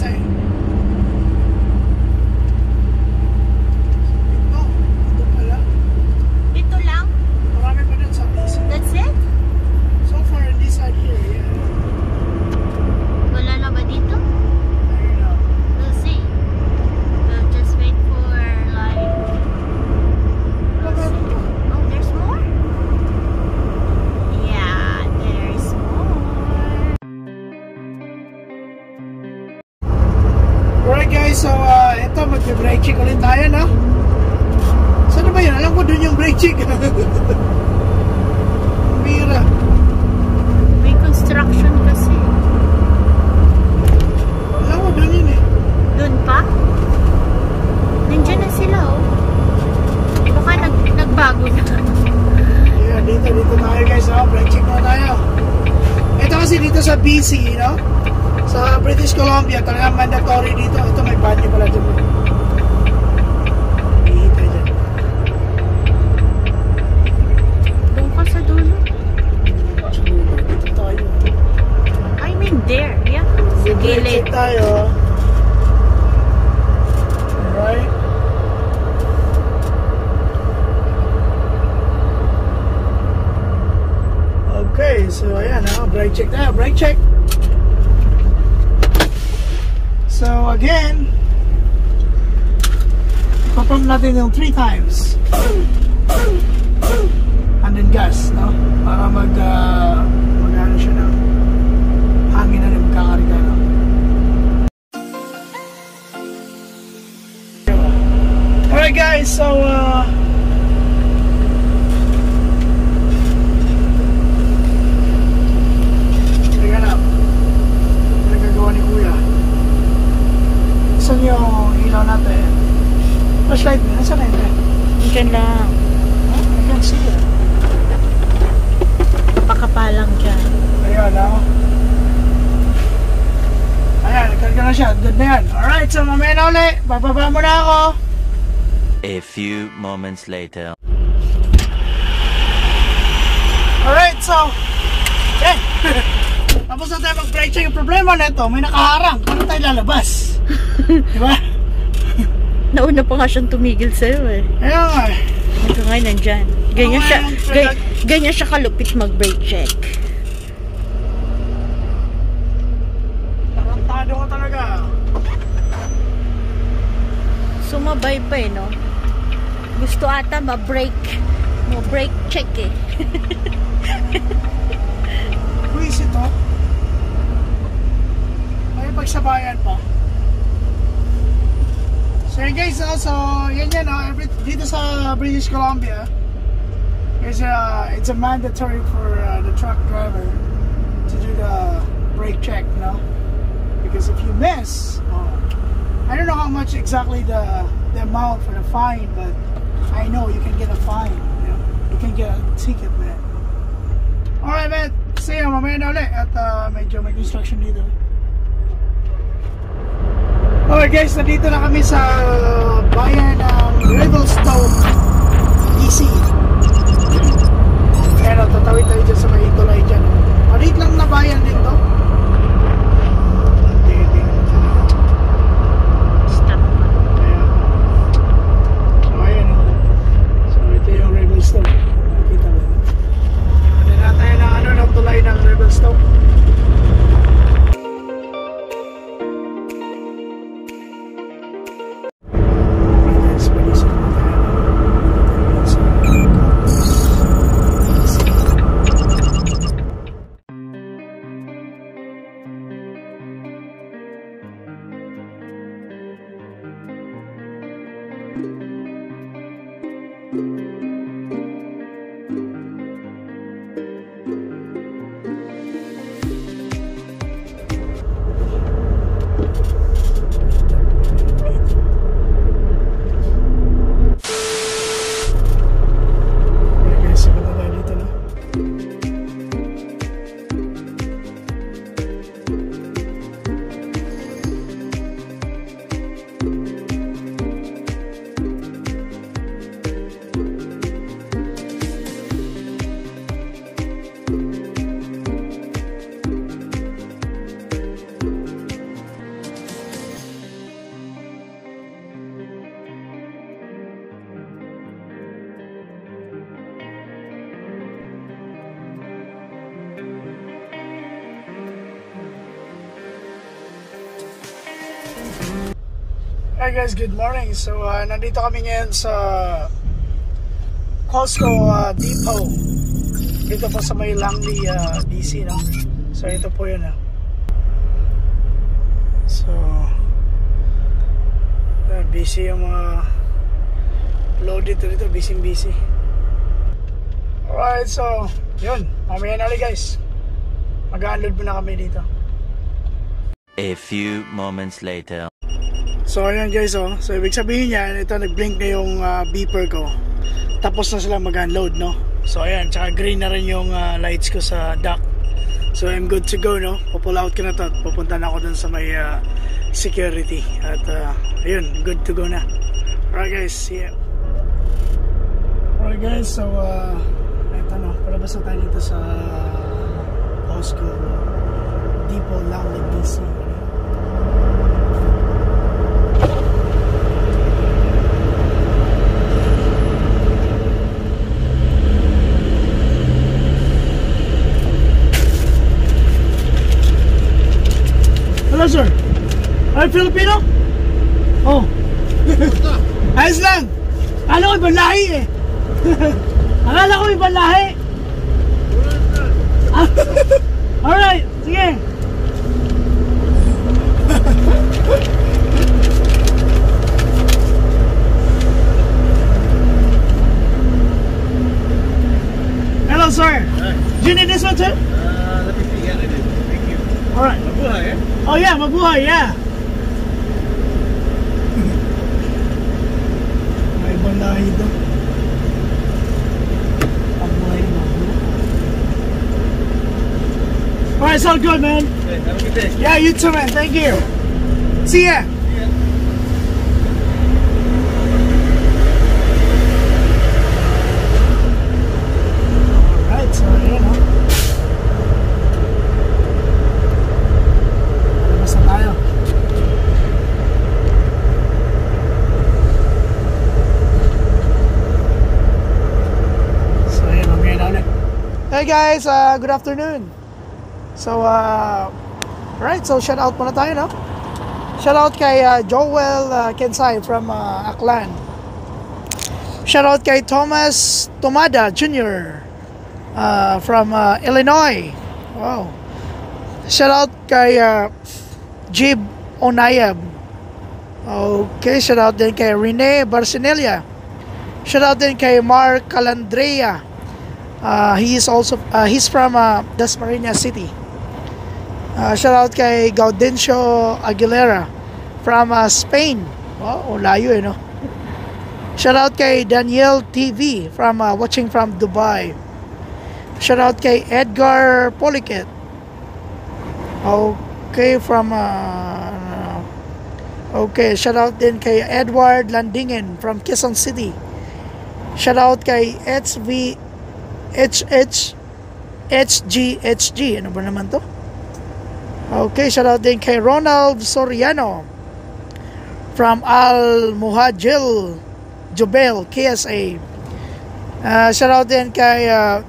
lang ito mag-brake check ulit tayo, no? Saan na ba yun? Alam ko dun yung brake check. Bira. May construction kasi. Alam ko dun yun eh. Doon pa? Nandiyan na sila, oh. Baka nag nagbago na. Yeah, dito, dito tayo guys, oh. Brake check muna tayo. Ito kasi dito sa BC, no? Sa British Columbia, talagang mandatory dito. Ito may banyo pala. Dito brake check that, brake check. So again, papump natin yung three times. And then gas, no? Para mag, uh, mag ano ng hangin na rin magkakarga, no? Alright guys, so uh, Ayan, oh. Ayan, nagkarga na siya. Good na yan. Alright, so mamaya na ulit. Bababa mo na ako. A few moments later. Alright, so, eh, tapos na tayo mag-brake check. Yung problema na ito, may nakaharang. Paano tayo lalabas? Di ba? Nauna pa nga siyang tumigil sa'yo eh. Ayan nga. eh. Hanggang ngayon nandyan. Ganyan siya, yung ga- product- ganyan siya kalupit mag-brake check. Sumabay pa eh, no? Gusto ata ma-brake. Ma-brake check eh. Luis ito. May pagsabayan pa. So yun guys, ah, so yan yan, ah, every, dito sa British Columbia, is uh, it's a mandatory for uh, the truck driver to do the brake check, no? Because if you miss, oh, I don't know how much exactly the the amount for the fine, but I know you can get a fine. You, know? you can get a ticket, man. Alright, man. See you mamaya na ulit at uh, medyo may construction dito. Okay guys, nandito na kami sa bayan ng Revelstoke, BC. Pero tatawid tayo dyan sa may tulay dyan. Maliit lang na bayan din. Hi guys, good morning. So, uh, nandito kami ngayon sa Costco uh, Depot. Dito po sa may Langley, uh, DC, no? So, ito po yun, ah. So, uh, busy yung mga load dito dito, busy busy. Alright, so, yun. Mamaya na ulit guys. Mag-unload muna kami dito. A few moments later. So ayan guys oh. So ibig sabihin niyan, ito nag-blink na yung uh, beeper ko. Tapos na sila mag-unload no. So ayan, tsaka green na rin yung uh, lights ko sa dock. So I'm good to go no. Pupull out ko na to. Pupunta na ako dun sa may uh, security. At uh, ayun, good to go na. Alright guys, see ya. Alright guys, so uh, eto no. Palabas na tayo dito sa Costco Depot Langley DC. Sir. Are you Filipino? Oh. Ayos lang. Akala ko ibang lahi eh. Akala ko ibang lahi. Alright, sige. Hello, sir. Do you need this one too? Uh, let me see. Yeah, it is. Thank you. Alright. Mabuhay, eh? Oh yeah, mabuhay, yeah. May ibang lahi doon. Mabuhay, mabuhay. Alright, it's all good, man. Okay, have a good day. Yeah, you too, man. Thank you. See ya. Guys, uh, good afternoon. So, uh, right, so shout out muna tayo, no? Shout out kay uh, Joel uh, Kensai from uh, Aklan. Shout out kay Thomas Tomada Jr. Uh, from uh, Illinois. Wow. Shout out kay uh, Jib Onayab. Okay, shout out din kay Rene Barcinelia. Shout out din kay Mark Calandrea. Uh, he is also uh, he's from uh, Dasmariñas City. Shout out kay Gaudencio Aguilera from Spain. Wow, layo eh, no? Shout out kay Daniel TV from uh, watching from Dubai. Shout out kay Edgar Poliket. Okay, from uh, Okay, shout out din kay Edward Landingen from Quezon City. Shout out kay HV HH HGHG. Ano ba naman to? Okay, shout out din kay Ronald Soriano from Al Muhajil Jubel KSA. Uh, shout out din kay uh,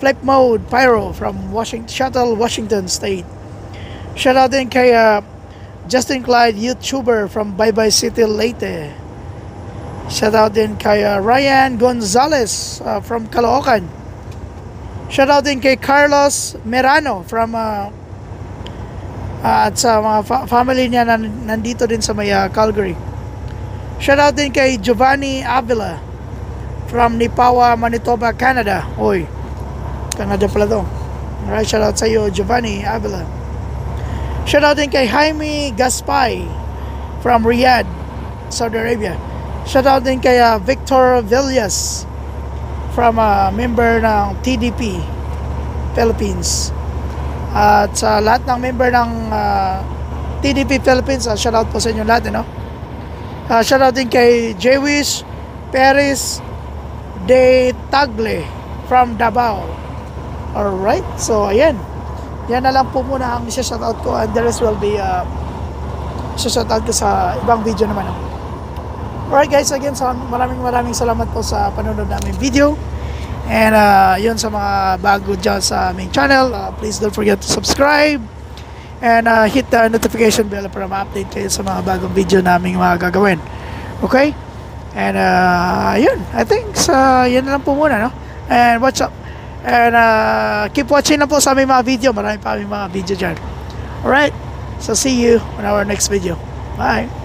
Flip Mode Pyro from Washington Shuttle Washington State. Shout out din kay uh, Justin Clyde YouTuber from Bye Bye City Leyte. Shout out din kay uh, Ryan Gonzalez uh, from Caloocan. Shout out din kay Carlos Merano from uh, uh, at sa mga fa- family niya na nandito din sa may uh, Calgary. Shout out din kay Giovanni Avila from Nipawa, Manitoba, Canada. Oy, Canada pala to. Alright, shout out sa iyo, Giovanni Avila. Shout out din kay Jaime Gaspay from Riyadh, Saudi Arabia. Shout out din kay uh, Victor Villas from uh, member ng TDP Philippines. At sa lahat ng member ng uh, TDP Philippines, uh, shout out po sa inyo lahat, no? Uh, shout out din kay Jewish Paris De Tagle from Davao. Alright, so ayan. Yan na lang po muna ang isa-shoutout ko and the rest will be uh, isa-shoutout ko sa ibang video naman. no? Alright guys, again, so maraming maraming salamat po sa panonood namin video. And uh, yun sa mga bago dyan sa aming channel, uh, please don't forget to subscribe and uh, hit the notification bell para ma-update kayo sa mga bagong video naming mga gagawin. Okay? And uh, yun, I think sa yan na lang po muna, no? And watch up. And uh, keep watching na po sa aming mga video. Marami pa aming mga video dyan. Alright? So see you on our next video. Bye!